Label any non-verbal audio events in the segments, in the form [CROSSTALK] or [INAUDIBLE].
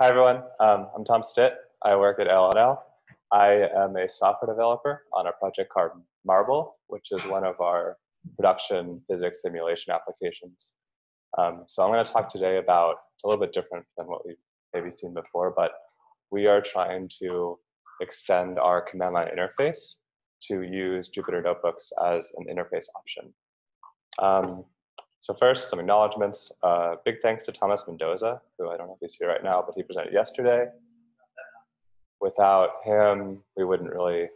Hi everyone, um, I'm Tom Stitt. I work at LLNL. I am a software developer on a project called MARBL, which is one of our production physics simulation applications. Um, so I'm going to talk today about, a little bit different than what we've maybe seen before, but we are trying to extend our command line interface to use Jupyter Notebooks as an interface option. Um, so first, some acknowledgements. Uh, big thanks to Thomas Mendoza, who I don't know if he's here right now, but he presented yesterday. Without him, we wouldn't really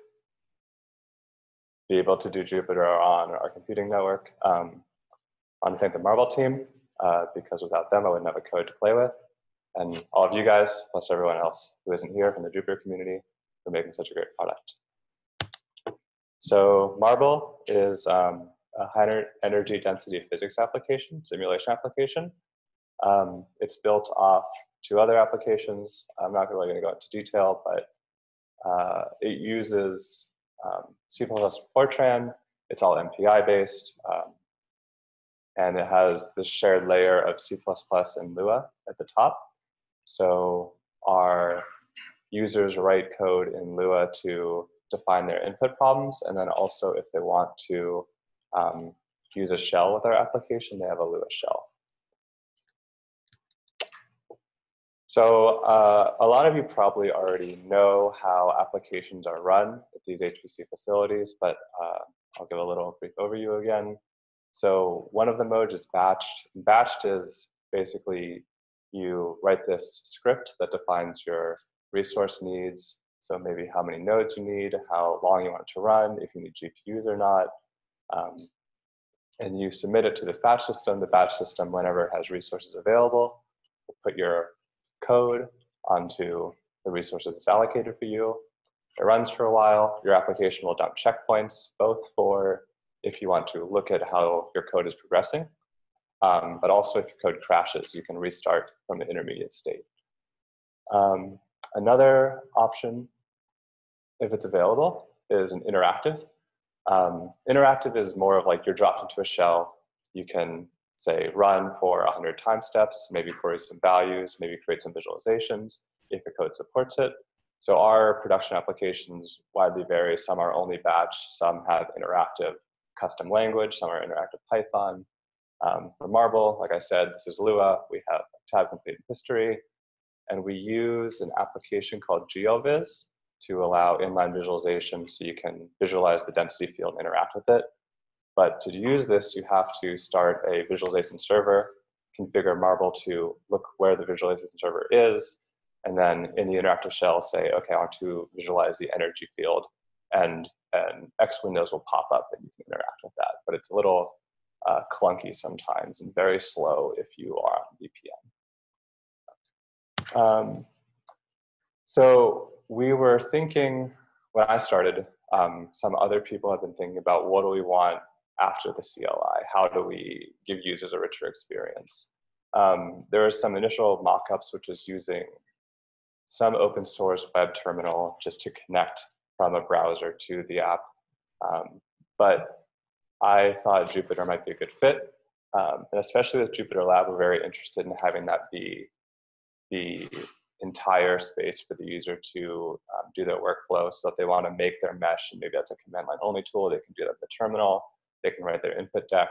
be able to do Jupyter on our computing network. Um, I want to thank the MARBL team, uh, because without them, I wouldn't have a code to play with. And all of you guys, plus everyone else who isn't here from the Jupyter community, for making such a great product. So MARBL is um, a high energy density physics application, simulation application. Um, it's built off two other applications. I'm not really going to go into detail, but uh, it uses um, C++ Fortran. It's all MPI based. Um, and it has this shared layer of C++ and Lua at the top. So our users write code in Lua to define their input problems, and then also if they want to um, use a shell with our application, they have a Lua shell. So uh, a lot of you probably already know how applications are run at these HPC facilities, but uh, I'll give a little brief overview again. So one of the modes is batched. Batched is basically you write this script that defines your resource needs. So maybe how many nodes you need, how long you want it to run, if you need GPUs or not, um, and you submit it to this batch system. The batch system, whenever it has resources available, will put your code onto the resources it's allocated for you. It runs for a while. Your application will dump checkpoints, both for if you want to look at how your code is progressing, um, but also if your code crashes, you can restart from the intermediate state. Um, another option, if it's available, is an interactive. Um, interactive is more of like you're dropped into a shell. You can say run for 100 time steps, maybe query some values, maybe create some visualizations if your code supports it. So our production applications widely vary. Some are only batch, some have interactive custom language, some are interactive Python. Um, for MARBL, like I said, this is Lua. We have tab complete history, and we use an application called GLVis to allow inline visualization so you can visualize the density field and interact with it. But to use this, you have to start a visualization server, configure MARBL to look where the visualization server is, and then in the interactive shell say, okay, I want to visualize the energy field, and, and X windows will pop up and you can interact with that. But it's a little uh, clunky sometimes and very slow if you are on VPN. Um, so we were thinking when I started, um, some other people have been thinking about what do we want after the CLI? How do we give users a richer experience? Um, there are some initial mock-ups which is using some open source web terminal just to connect from a browser to the app. Um, but I thought Jupyter might be a good fit. Um, and especially with Jupyter Lab, we're very interested in having that be the entire space for the user to um, do their workflow. So if they want to make their mesh, and maybe that's a command line only tool, they can do that in the terminal. They can write their input deck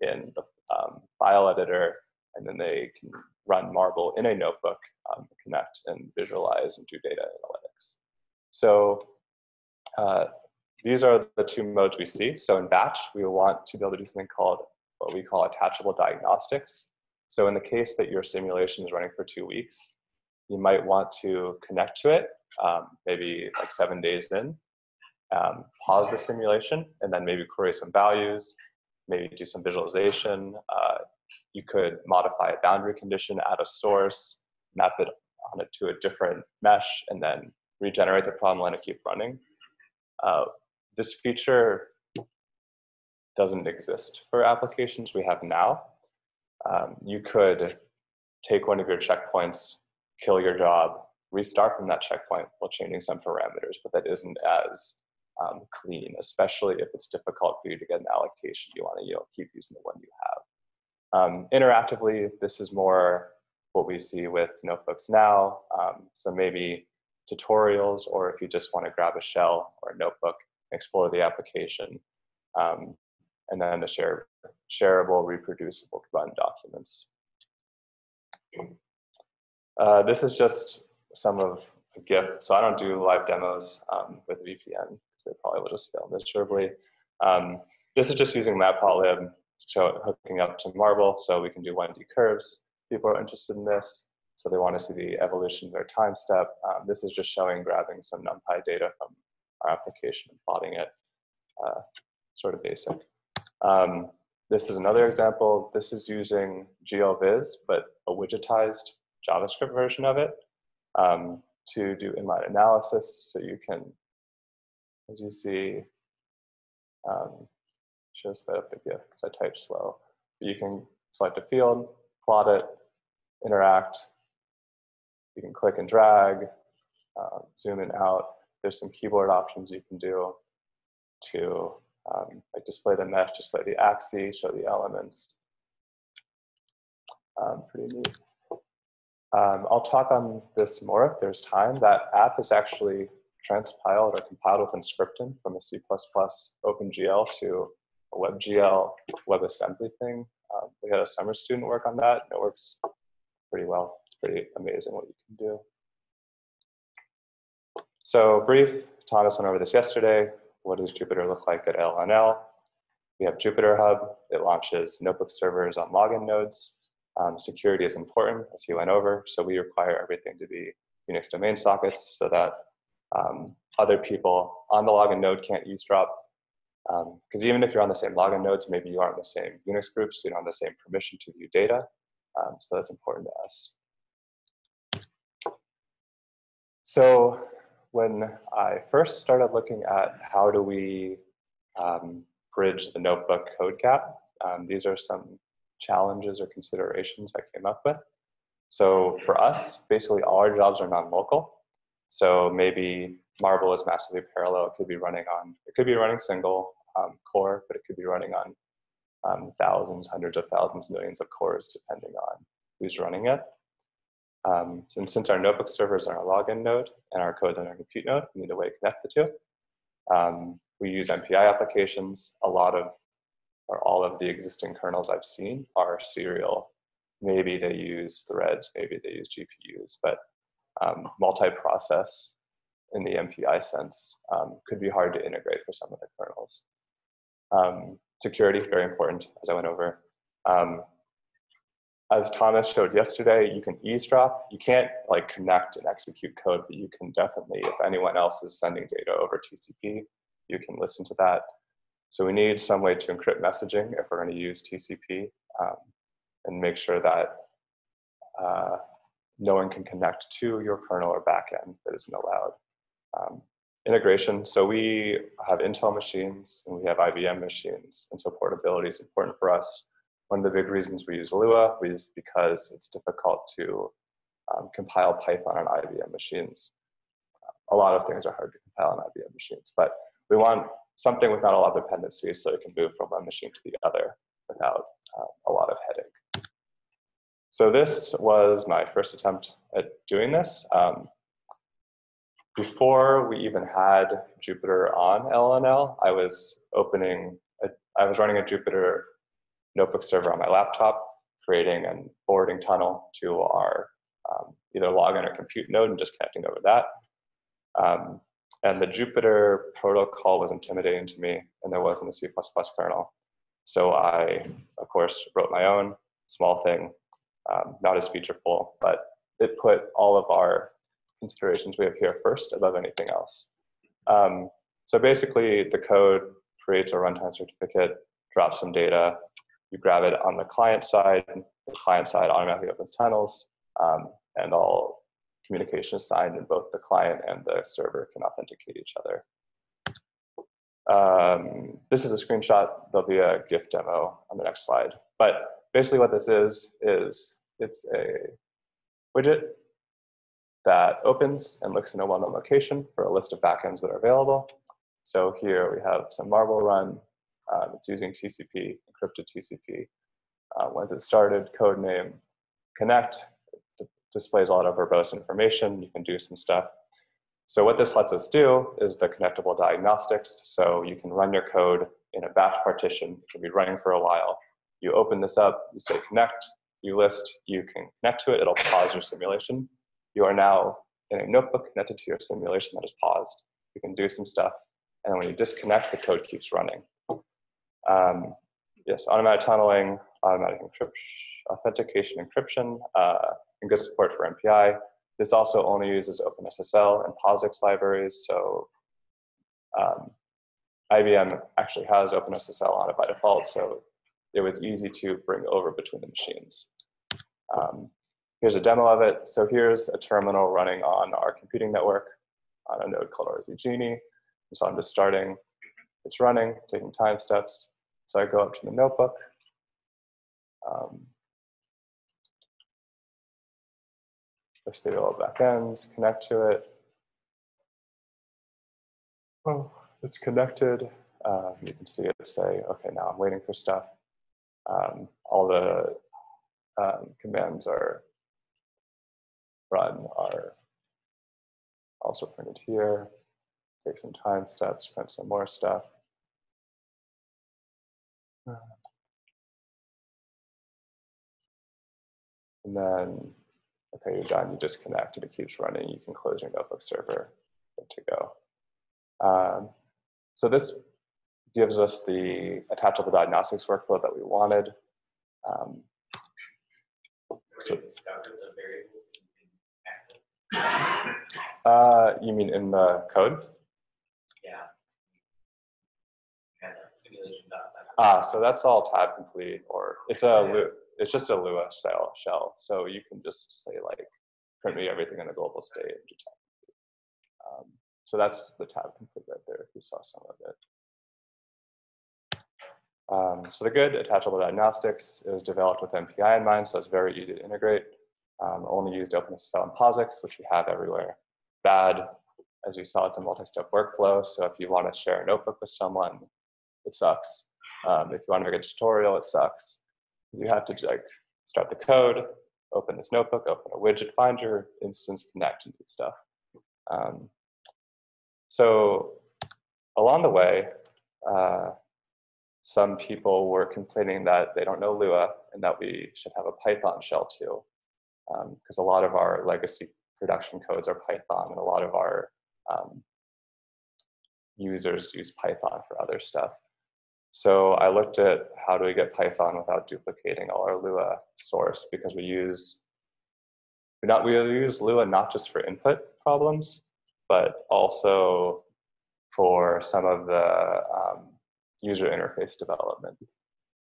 in the um, file editor, and then they can run MARBL in a notebook, um, connect and visualize and do data analytics. So uh, these are the two modes we see. So in batch, we want to be able to do something called what we call attachable diagnostics. So in the case that your simulation is running for two weeks, you might want to connect to it, um, maybe like seven days in, um, pause the simulation, and then maybe query some values, maybe do some visualization. Uh, you could modify a boundary condition, add a source, map it on it to a different mesh, and then regenerate the problem, let it keep running. Uh, this feature doesn't exist for applications we have now. Um, you could take one of your checkpoints, kill your job, restart from that checkpoint while changing some parameters, but that isn't as um, clean, especially if it's difficult for you to get an allocation. You want to you know, keep using the one you have. Um, interactively, this is more what we see with notebooks now. Um, so maybe tutorials, or if you just want to grab a shell or a notebook, explore the application, um, and then the share, shareable, reproducible run documents. Uh, this is just some of a GIF. So I don't do live demos um, with VPN because they probably will just fail miserably. Um, this is just using Matplotlib, to hooking up to MARBL, so we can do 1D curves. People are interested in this, so they want to see the evolution of their time step. Um, this is just showing grabbing some NumPy data from our application and plotting it, uh, sort of basic. Um, this is another example. This is using GLVis, but a widgetized JavaScript version of it um, to do inline analysis. So you can, as you see, um, should have sped up the GIF because I typed slow. But you can select a field, plot it, interact. You can click and drag, uh, zoom in out. There's some keyboard options you can do to um, like display the mesh, display the axes, show the elements. Um, pretty neat. Um, I'll talk on this more if there's time. That app is actually transpiled or compiled with Emscripten from a C++ OpenGL to a WebGL WebAssembly thing. Um, we had a summer student work on that, and it works pretty well. It's pretty amazing what you can do. So brief, Thomas went over this yesterday. What does Jupyter look like at LLNL? We have Jupyter Hub. It launches notebook servers on login nodes. Um, security is important, as he went over, so we require everything to be Unix domain sockets so that um, other people on the login node can't eavesdrop. Because um, even if you're on the same login nodes, maybe you aren't in the same Unix groups, you don't have the same permission to view data. Um, so that's important to us. So when I first started looking at how do we um, bridge the notebook code gap, um, these are some challenges or considerations I came up with. So for us, basically all our jobs are non-local. So maybe MARBL is massively parallel. It could be running on, it could be running single um, core, but it could be running on um, thousands, hundreds of thousands, millions of cores, depending on who's running it. Um, and since our notebook servers are our login node and our code on our compute node, we need a way to connect the two. Um, we use MPI applications. A lot of, or all of the existing kernels I've seen are serial. Maybe they use threads, maybe they use GPUs, but um, multi-process in the MPI sense um, could be hard to integrate for some of the kernels. Um, security, very important, as I went over. Um, as Thomas showed yesterday, you can eavesdrop. You can't like connect and execute code, but you can definitely, if anyone else is sending data over TCP, you can listen to that. So we need some way to encrypt messaging if we're going to use TCP um, and make sure that uh, no one can connect to your kernel or backend that isn't allowed. Um, integration, so we have Intel machines and we have IBM machines, and so portability is important for us. One of the big reasons we use Lua is because it's difficult to um, compile Python on IBM machines. A lot of things are hard to compile on IBM machines, but we want something without a lot of dependencies so it can move from one machine to the other without uh, a lot of headache. So this was my first attempt at doing this. Um, before we even had Jupyter on LLNL, I was opening, a, I was running a Jupyter notebook server on my laptop, creating and forwarding tunnel to our um, either login or compute node and just connecting over that. Um, and the Jupyter protocol was intimidating to me, and there wasn't a C++ kernel. So I, of course, wrote my own small thing, um, not as featureful, but it put all of our considerations we have here first above anything else. Um, so basically, the code creates a runtime certificate, drops some data, you grab it on the client side, the client side automatically opens tunnels, um, and all communication signed, and both the client and the server can authenticate each other. Um, this is a screenshot. There'll be a GIF demo on the next slide. But basically what this is, is it's a widget that opens and looks in a well-known location for a list of backends that are available. So here we have some MARBL run. Um, it's using TCP, encrypted TCP. Uh, once it started, code name, connect, displays a lot of verbose information. You can do some stuff. So what this lets us do is the connectable diagnostics. So you can run your code in a batch partition. It can be running for a while. You open this up, you say connect, you list, you can connect to it, it'll pause your simulation. You are now in a notebook connected to your simulation that is paused. You can do some stuff, and when you disconnect, the code keeps running. Um, yes, automatic tunneling, automatic encryption, authentication encryption, uh, and good support for MPI. This also only uses OpenSSL and POSIX libraries, so um, IBM actually has OpenSSL on it by default, so it was easy to bring over between the machines. Um, here's a demo of it. So here's a terminal running on our computing network on a node called RZ Genie. So I'm just starting, it's running, taking time steps. So I go up to the notebook. Um, the all backends, connect to it. Oh, it's connected. Uh, you can see it say, okay, now I'm waiting for stuff. Um, all the um, commands are run are also printed here. Take some time steps, print some more stuff. And then, okay, you're done, you disconnect and it keeps running. You can close your notebook server, good to go. Um, so this gives us the attachable diagnostics workflow that we wanted. Um, so, uh, you mean in the code? Yeah. Ah, so that's all tab complete, or it's a it's just a Lua shell shell. So you can just say like, print me everything in a global state. Um, so that's the tab complete right there. If you saw some of it. Um, so the good attachable diagnostics is developed with MPI in mind, so it's very easy to integrate. Um, only used OpenSSL and POSIX, which we have everywhere. Bad, as we saw, it's a multi-step workflow. So if you want to share a notebook with someone, it sucks. Um, if you want to make a tutorial, it sucks. You have to like start the code, open this notebook, open a widget, find your instance, connect, and do stuff. Um, so along the way, uh, some people were complaining that they don't know Lua and that we should have a Python shell too. Because um, a lot of our legacy production codes are Python and a lot of our um, users use Python for other stuff. So I looked at how do we get Python without duplicating all our Lua source because we use we not we use Lua not just for input problems, but also for some of the um, user interface development.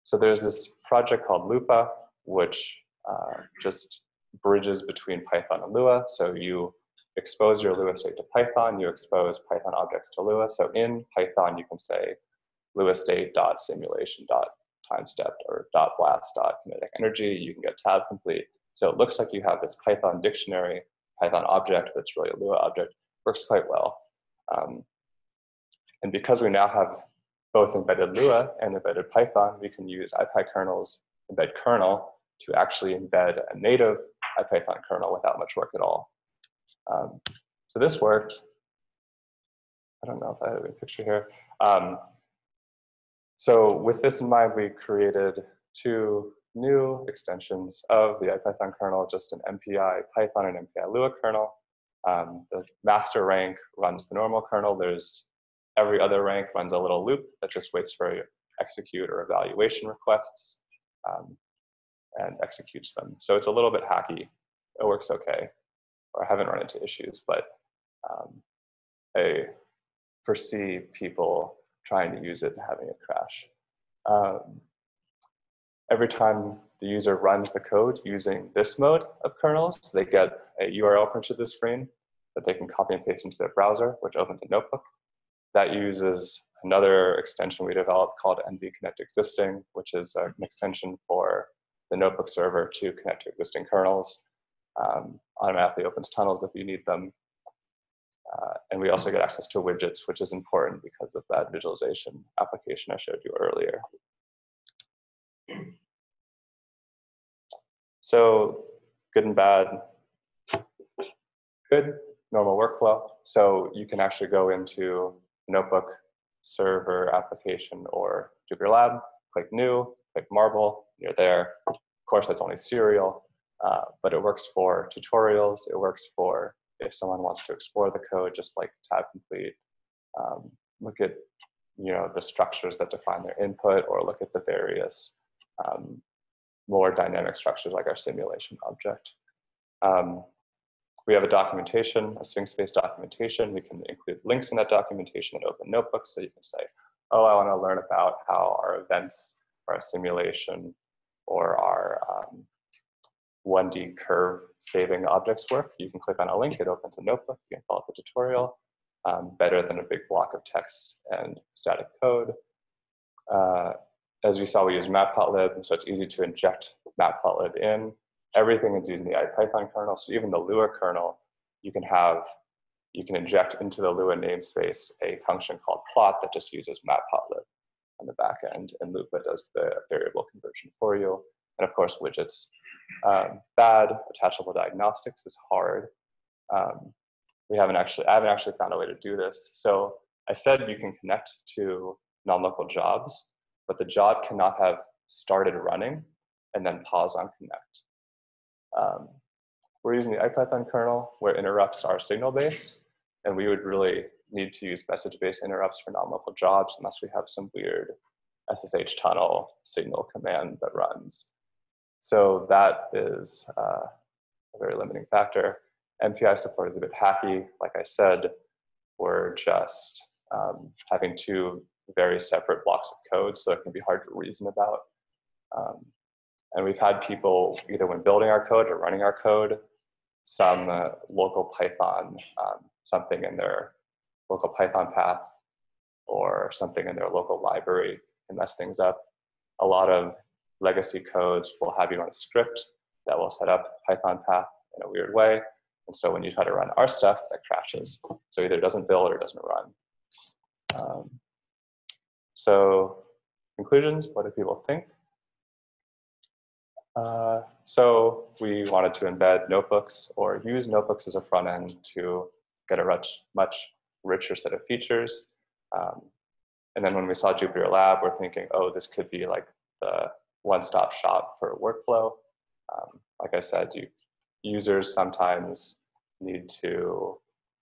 So there's this project called Lupa, which uh, just bridges between Python and Lua. So you expose your Lua state to Python, you expose Python objects to Lua. So in Python, you can say Lua state dot simulation dot time stepped or dot blast dot kinetic energy. You can get tab complete. So it looks like you have this Python dictionary, Python object that's really a Lua object. Works quite well. Um, and because we now have both embedded Lua and embedded Python, we can use IPyKernel's embed kernel to actually embed a native IPython kernel without much work at all. Um, so this worked. I don't know if I have a picture here. Um, so with this in mind, we created two new extensions of the IPython kernel, just an MPI Python and MPI Lua kernel. Um, the master rank runs the normal kernel. There's Every other rank runs a little loop that just waits for execute or evaluation requests um, and executes them. So it's a little bit hacky. It works okay, or I haven't run into issues, but um, I foresee people trying to use it and having it crash. Um, every time the user runs the code using this mode of kernels, they get a URL printed to the screen that they can copy and paste into their browser, which opens a notebook that uses another extension we developed called NV Connect Existing, which is an extension for the notebook server to connect to existing kernels. Um, automatically opens tunnels if you need them. Uh, and we also get access to widgets, which is important because of that visualization application I showed you earlier. So good and bad. good normal workflow. So you can actually go into notebook server application or Jupyter Lab, click new, click MARBL, you're there. Of course, that's only serial, uh, but it works for tutorials. It works for if someone wants to explore the code, just like tab complete. Um, look at you know the structures that define their input, or look at the various um, more dynamic structures like our simulation object. Um, we have a documentation, a Sphinx-based documentation. We can include links in that documentation and open notebooks so you can say, oh, I want to learn about how our events or our simulation or our um, 1D curve saving objects work. You can click on a link, it opens a notebook, you can follow the tutorial. Um, better than a big block of text and static code. Uh, as we saw, we use matplotlib, so it's easy to inject matplotlib in everything is using the IPython kernel. So even the Lua kernel, you can have, you can inject into the Lua namespace a function called plot that just uses matplotlib on the back end, and Lua does the variable conversion for you. And of course, widgets. Um, bad attachable diagnostics is hard. Um, we haven't actually, I haven't actually found a way to do this. So I said you can connect to non-local jobs, but the job cannot have started running and then pause on connect. Um, we're using the IPython kernel where interrupts are signal based, and we would really need to use message based interrupts for non-local jobs unless we have some weird SSH tunnel signal command that runs. So that is uh, a very limiting factor. MPI support is a bit hacky. Like I said, we're just um, having two very separate blocks of code, so it can be hard to reason about. Um, and we've had people, either when building our code or running our code, some uh, local Python, um, something in their local Python path or something in their local library and mess things up. A lot of legacy codes will have you run a script that will set up Python path in a weird way. And so when you try to run our stuff, that crashes. So either it doesn't build or it doesn't run. Um, so conclusions, what do people think? Uh, so we wanted to embed notebooks or use notebooks as a front end to get a much, much richer set of features. Um, and then when we saw Jupyter Lab, we're thinking, oh, this could be like the one-stop shop for workflow. Um, like I said, you, users sometimes need to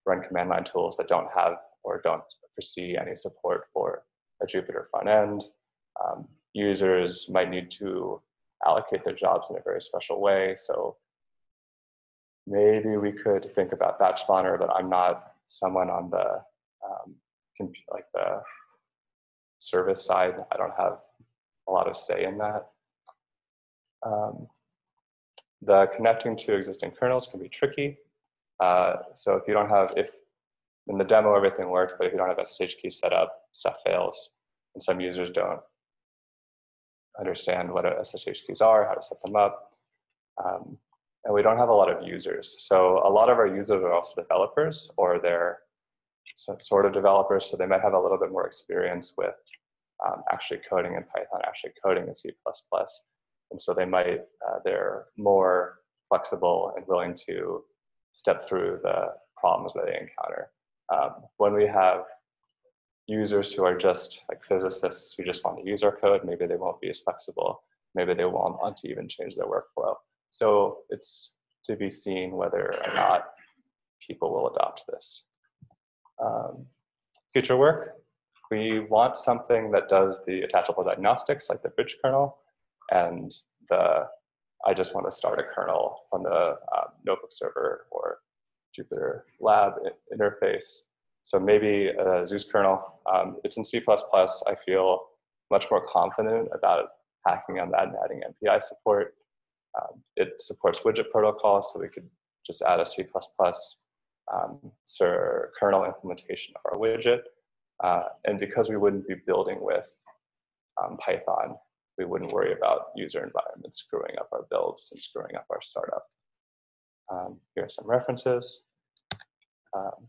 run command line tools that don't have or don't foresee any support for a Jupyter front end. Um, users might need to allocate their jobs in a very special way. So maybe we could think about batch spawner, but I'm not someone on the um, like the service side. I don't have a lot of say in that. Um, the connecting to existing kernels can be tricky. Uh, so if you don't have, if in the demo everything worked, but if you don't have SSH keys set up, stuff fails. And some users don't understand what SSH keys are, how to set them up. Um, and we don't have a lot of users. So a lot of our users are also developers or they're some sort of developers, so they might have a little bit more experience with um, actually coding in Python, actually coding in C++. And so they might, uh, they're more flexible and willing to step through the problems that they encounter. Um, when we have users who are just like physicists who just want to use our code, maybe they won't be as flexible. Maybe they won't want to even change their workflow. So it's to be seen whether or not people will adopt this. Um, future work, we want something that does the attachable diagnostics like the bridge kernel and the I just want to start a kernel on the um, notebook server or Jupyter Lab interface so maybe a xeus kernel. Um, it's in C++. I feel much more confident about hacking on that and adding MPI support. Um, it supports widget protocol, so we could just add a C++ um, kernel implementation of our widget. Uh, and because we wouldn't be building with um, Python, we wouldn't worry about user environments screwing up our builds and screwing up our startup. Um, here are some references. Um,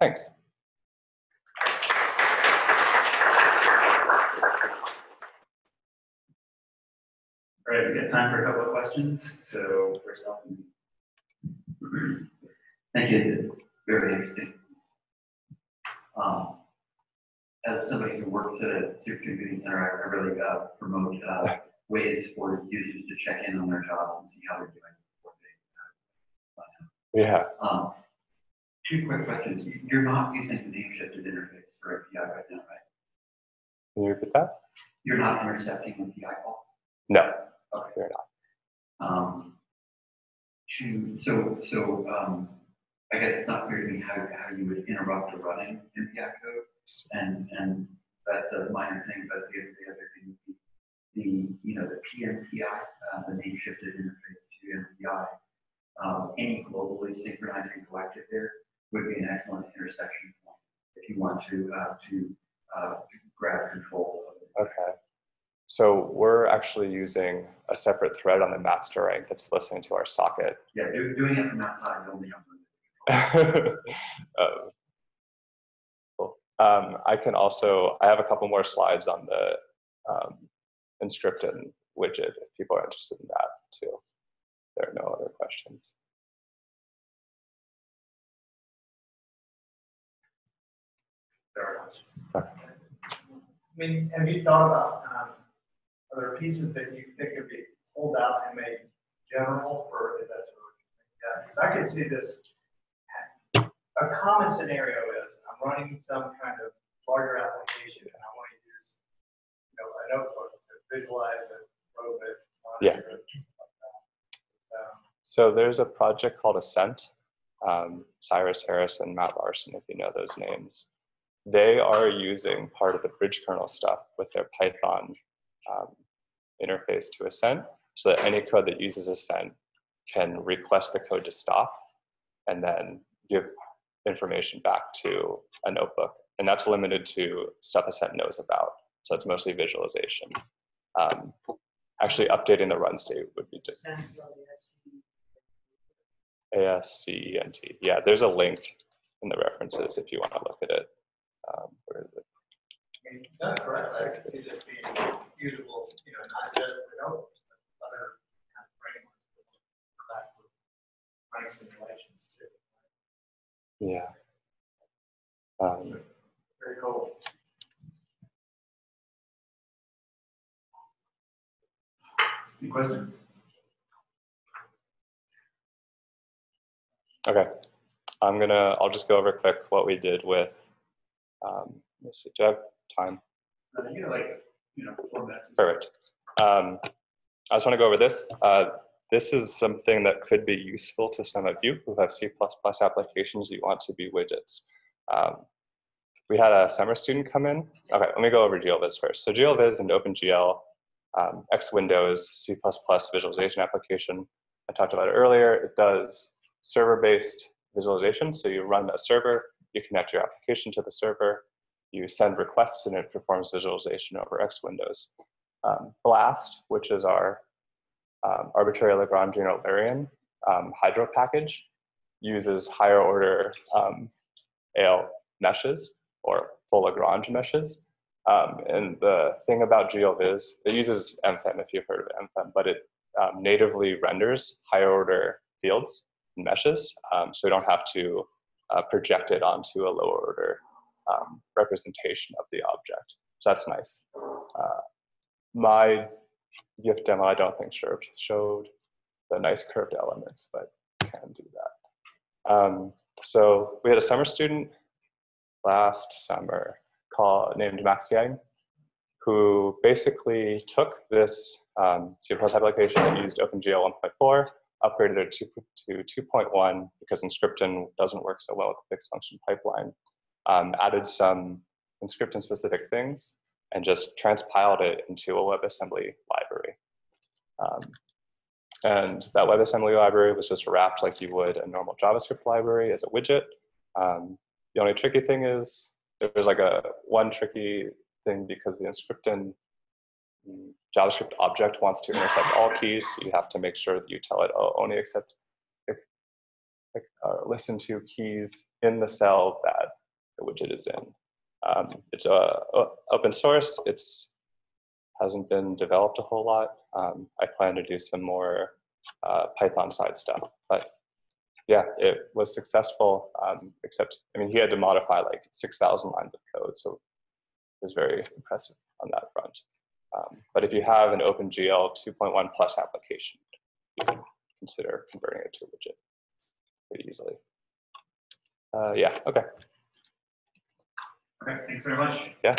thanks. All right, we got time for a couple of questions. So first off, [CLEARS THROAT] Thank you. Very interesting. Um, as somebody who works at a supercomputing center, I I really uh, promote uh, ways for users to check in on their jobs and see how they're doing. they, uh, Yeah. Um, two quick questions. You- You're not using the name shifted interface for API right now, right? Can you repeat that? You're not intercepting with the call? No. Okay. We're not. Um, to, so, so, um, I guess it's not clear to me how, how you would interrupt a running MPI code. And, and that's a minor thing, but the, the other thing would be the, you know, the PMPI, uh, the name shifted interface to MPI. Um, any globally synchronizing collective there would be an excellent intersection point if you want to, uh, to, uh, grab control of it. Okay. So we're actually using a separate thread on the master rank that's listening to our socket. Yeah, doing it from outside, only. Uh. [LAUGHS] [LAUGHS] Um, I can also, I have a couple more slides on the um, Emscripten widget if people are interested in that too. There are no other questions. Much. I mean, have you thought about, um, are there pieces that you think could be pulled out and made general for, is that sort of, yeah, because I could see this. A common scenario running some kind of larger application and I want to use, you know, a notebook to visualize it, probe it. Yeah. it, like that. Um, So there's a project called Ascent. Um, Cyrus Harrison and Matt Larsen, if you know those names. They are using part of the bridge kernel stuff with their Python um, interface to Ascent so that any code that uses Ascent can request the code to stop and then give information back to a notebook. And that's limited to stuff Ascent knows about. So it's mostly visualization. Um, actually, updating the run state would be just ASCENT. Yeah, there's a link in the references if you want to look at it. Um, where is it? Done correctly, I could see this being usable, you know, not just for notebooks, but other kind of frameworks. for Running simulations too. Yeah. Um, Very cool. Any questions? okay. I'm gonna, I'll just go over quick what we did with, um, let's see, do I have time? Uh, you know, like, you know, four minutes. Perfect. Um, I just want to go over this. Uh, this is something that could be useful to some of you who have C++ applications you want to be widgets. Um, we had a summer student come in. Okay, let me go over GLVis first. So GLVis and OpenGL, um, X Windows, C++ visualization application. I talked about it earlier. It does server-based visualization. So you run a server, you connect your application to the server, you send requests and it performs visualization over X Windows. Um, Blast, which is our um, arbitrary Lagrangian Eulerian um, hydro package, uses higher order um, AL meshes or full Lagrange meshes. Um, and the thing about GLVis, it uses MFEM if you've heard of MFEM, but it um, natively renders higher order fields and meshes. Um, so you don't have to uh, project it onto a lower order um, representation of the object. So that's nice. Uh, my GIF demo, I don't think showed, showed the nice curved elements, but can do that. So we had a summer student last summer called named Max Yang, who basically took this um, C++ application that used OpenGL 1.4, upgraded it to, to 2.1 because Emscripten doesn't work so well with the fixed function pipeline, um, added some Emscripten specific things, and just transpiled it into a WebAssembly library. Um, and that WebAssembly library was just wrapped like you would a normal JavaScript library as a widget. Um, the only tricky thing is there's like a one tricky thing because the Emscripten mm, JavaScript object wants to intercept all keys. So you have to make sure that you tell it, oh, only accept, uh, listen to keys in the cell that the widget is in. Um, it's uh, open source. It's hasn't been developed a whole lot. Um, I plan to do some more uh, Python side stuff, but yeah, it was successful. Um, except, I mean, he had to modify like six thousand lines of code, so it was very impressive on that front. Um, but if you have an OpenGL 2.1 plus application, you can consider converting it to a widget pretty easily. Uh, yeah. Okay. Okay, thanks very much. Yeah.